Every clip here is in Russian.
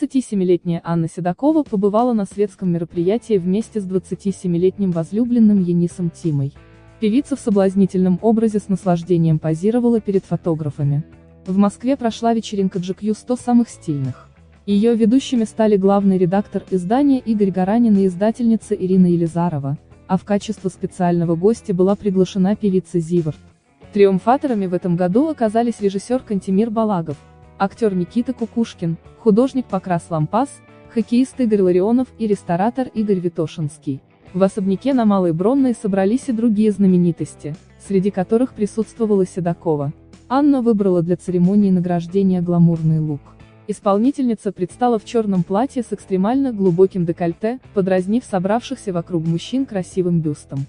27-летняя Анна Седокова побывала на светском мероприятии вместе с 27-летним возлюбленным Енисом Тимой. Певица в соблазнительном образе с наслаждением позировала перед фотографами. В Москве прошла вечеринка GQ 100 самых стильных. Ее ведущими стали главный редактор издания Игорь Гаранин и издательница Ирина Елизарова, а в качестве специального гостя была приглашена певица Зиверт. Триумфаторами в этом году оказались режиссер Кантемир Балагов, актер Никита Кукушкин, художник Покрас Лампас, хоккеист Игорь Ларионов и ресторатор Игорь Витошинский. В особняке на Малой Бронной собрались и другие знаменитости, среди которых присутствовала Седокова. Анна выбрала для церемонии награждения гламурный лук. Исполнительница предстала в черном платье с экстремально глубоким декольте, подразнив собравшихся вокруг мужчин красивым бюстом.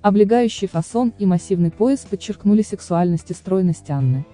Облегающий фасон и массивный пояс подчеркнули сексуальность и стройность Анны.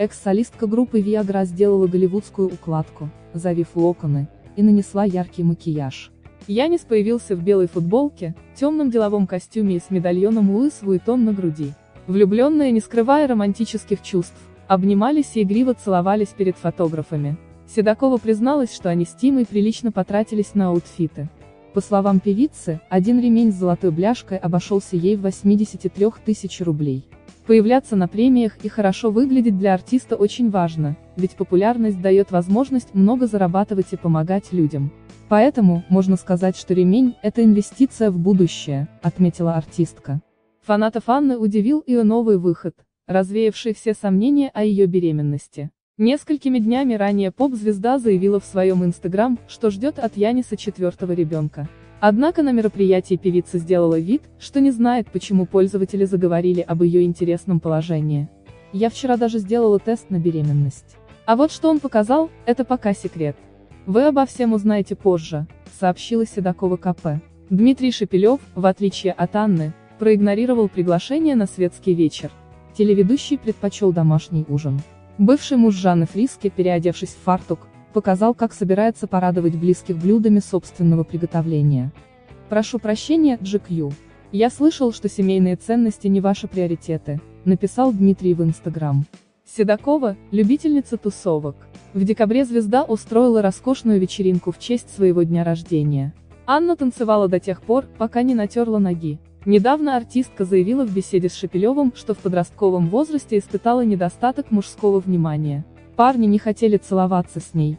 Экс-солистка группы Viagra сделала голливудскую укладку, завив локоны, и нанесла яркий макияж. Янис появился в белой футболке, темном деловом костюме и с медальоном Луис Вуитон на груди. Влюбленные, не скрывая романтических чувств, обнимались и игриво целовались перед фотографами. Седокова призналась, что они с Тимой прилично потратились на аутфиты. По словам певицы, один ремень с золотой бляшкой обошелся ей в 83 тысяч рублей. Появляться на премиях и хорошо выглядеть для артиста очень важно, ведь популярность дает возможность много зарабатывать и помогать людям. Поэтому, можно сказать, что ремень – это инвестиция в будущее, отметила артистка. Фанатов Анны удивил ее новый выход, развеявший все сомнения о ее беременности. Несколькими днями ранее поп-звезда заявила в своем инстаграм, что ждет от Яниса четвертого ребенка. Однако на мероприятии певица сделала вид, что не знает, почему пользователи заговорили об ее интересном положении. Я вчера даже сделала тест на беременность. А вот что он показал, это пока секрет. Вы обо всем узнаете позже, сообщила Седокова КП. Дмитрий Шепелев, в отличие от Анны, проигнорировал приглашение на светский вечер. Телеведущий предпочел домашний ужин. Бывший муж Жанны Фриски, переодевшись в фартук, показал, как собирается порадовать близких блюдами собственного приготовления. Прошу прощения, GQ. Я слышал, что семейные ценности не ваши приоритеты, написал Дмитрий в Инстаграм. Седокова, любительница тусовок. В декабре звезда устроила роскошную вечеринку в честь своего дня рождения. Анна танцевала до тех пор, пока не натерла ноги. Недавно артистка заявила в беседе с Шепелевым, что в подростковом возрасте испытала недостаток мужского внимания. Парни не хотели целоваться с ней,